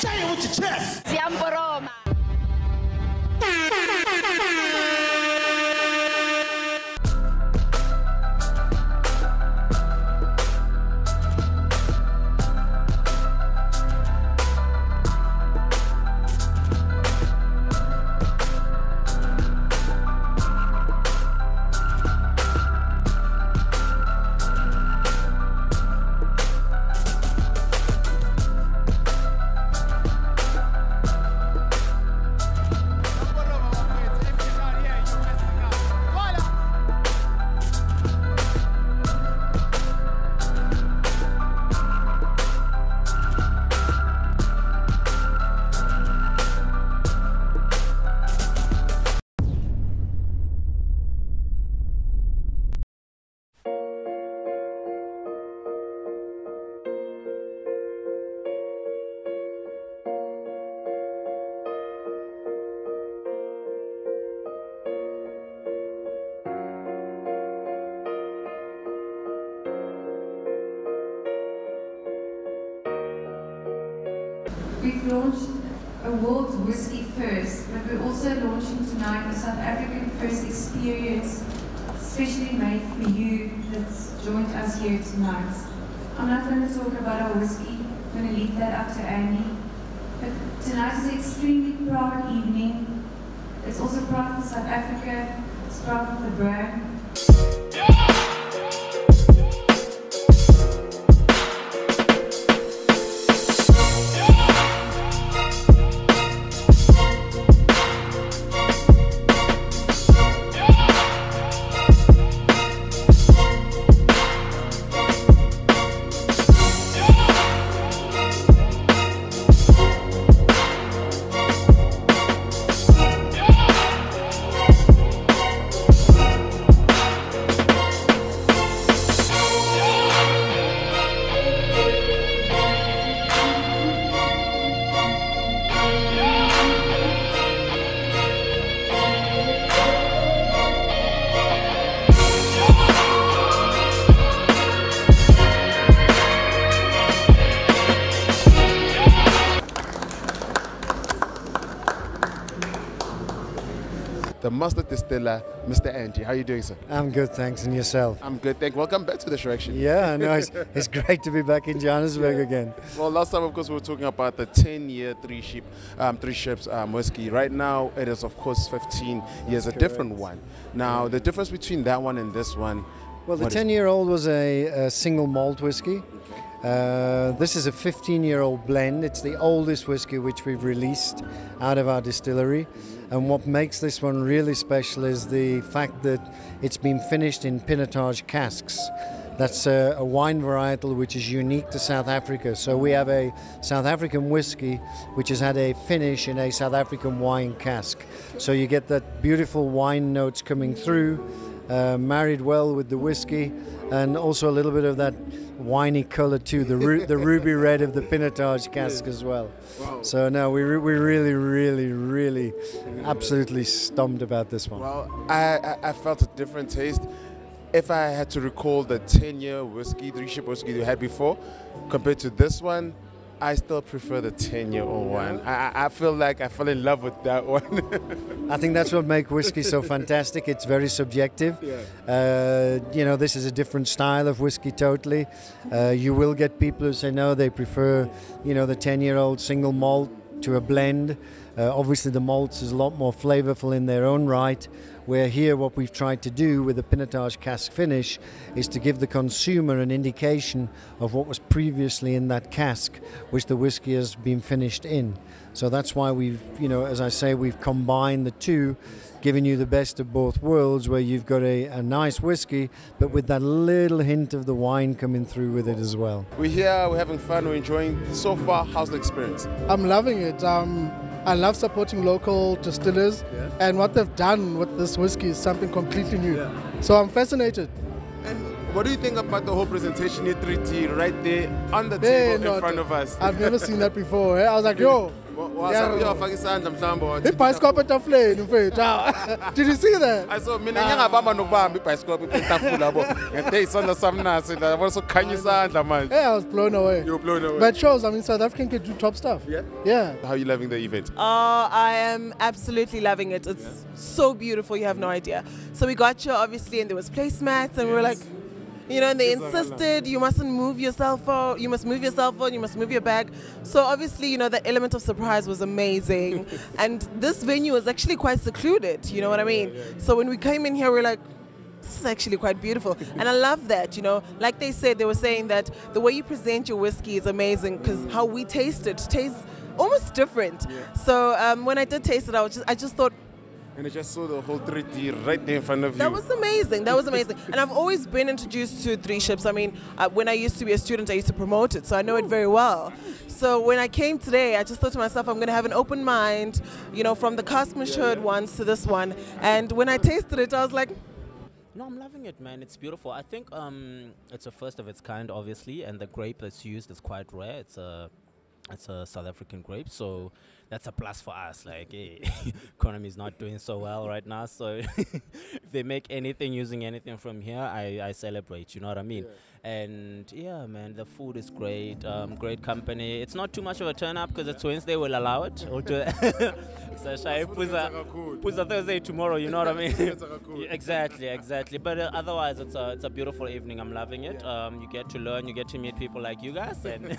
Say it with your chest. Siamo We've launched a world whiskey first, but we're also launching tonight a South African first experience, specially made for you that's joined us here tonight. I'm not going to talk about our whiskey, I'm going to leave that up to Andy. But tonight is an extremely proud evening. It's also proud for South Africa, it's proud for the brand. The master distiller, Mr. Andy. How are you doing, sir? I'm good, thanks. And yourself? I'm good, thank you. Welcome back to the show, actually. Yeah, no, it's, it's great to be back in Johannesburg again. Well, last time, of course, we were talking about the 10-year three ship, um, three ships um, whiskey. Right now, it is, of course, 15 years, a different one. Now, the difference between that one and this one. Well, the 10 year old was a, a single malt whiskey. Uh, this is a 15 year old blend. It's the oldest whiskey which we've released out of our distillery. And what makes this one really special is the fact that it's been finished in pinotage casks. That's a, a wine varietal which is unique to South Africa. So we have a South African whiskey which has had a finish in a South African wine cask. So you get that beautiful wine notes coming through, uh, married well with the whiskey, and also a little bit of that winey color too, the, ru- the ruby red of the pinotage cask as well. So no, we, re- we really, really, really absolutely stumped about this one. Well, I, I, felt a different taste. If I had to recall the 10-year whiskey, three ship whiskey you had before, compared to this one, I still prefer the 10-year-old one. I, I- I feel like I fell in love with that one. I think that's what makes whiskey so fantastic. It's very subjective. Uh, you know, this is a different style of whiskey totally. Uh, you will get people who say no, they prefer, you know, the 10 year old single malt to a blend. Uh, obviously, the malts is a lot more flavorful in their own right. Where here, what we've tried to do with the pinotage cask finish is to give the consumer an indication of what was previously in that cask, which the whiskey has been finished in. So that's why we've, you know, as I say, we've combined the two, giving you the best of both worlds, where you've got a, a nice whiskey, but with that little hint of the wine coming through with it as well. we're here, we're having fun, we're enjoying. So far, how's the experience? I'm loving it. Um, I love supporting local distillers, and what they've done with this whiskey is something completely new. So I'm fascinated. And what do you think about the whole presentation here, 3D, right there on the Hey, table no, in front of us? I've never seen that before. eh? I was like, yo, What, Wasa- uyawafaka isandla mhlawumbe wathi- ibhayisikophu etafuleni mfethu did you see that Hayi, so mina ngiyangabamba nokubamba ibhayisikophi etafula yabo ngede isandla sami nasi la yabona sokukhanya isandla manje hey i was blown away you're blown away but shows i mean south african can do top stuff Yeah? yeah how are you loving the event Oh, I am absolutely loving it. It's so beautiful, you have no idea. So we got here, obviously, and there was placemats, and we were like, you know, and they insisted you mustn't move your cell phone, you must move your cell phone, you must move your bag. So obviously, you know, the element of surprise was amazing. and this venue was actually quite secluded, you know what I mean? So when we came in here, we are like, this is actually quite beautiful. And I love that, you know. Like they said, they were saying that the way you present your whiskey is amazing because how we taste it tastes almost different. So um, when I did taste it, I was just, I just thought and I just saw the whole 3D right there in front of you that was amazing. That was amazing. and I've always been introduced to Three Ships. I mean, uh, when I used to be a student, I used to promote it, so I know it very well. So when I came today, I just thought to myself, I'm going to have an open mind, you know, from the cask matured ones to this one. And when I tasted it, I was like, No, I'm loving it, man. It's beautiful. I think um, it's a first of its kind, obviously, and the grape that's used is quite rare. It's a it's a South African grape, so that's a plus for us. Like, eh, economy is not doing so well right now, so if they make anything using anything from here, I, I celebrate. You know what I mean? And yeah, man, the food is great. Um, great company. It's not too much of a turn up because it's Wednesday. We'll allow it. We'll do it. so Shai Puza, Puza Thursday tomorrow. You know what I mean? Exactly, exactly. But uh, otherwise, it's a it's a beautiful evening. I'm loving it. Um, you get to learn. You get to meet people like you guys, and